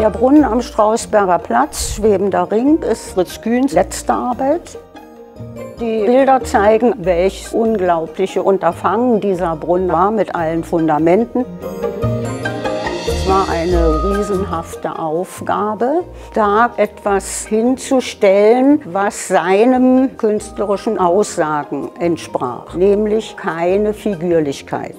Der Brunnen am Strausberger Platz, Schwebender Ring, ist Fritz Kühns letzte Arbeit. Die Bilder zeigen, welches unglaubliche Unterfangen dieser Brunnen war mit allen Fundamenten. Es war eine riesenhafte Aufgabe, da etwas hinzustellen, was seinem künstlerischen Aussagen entsprach, nämlich keine Figürlichkeit.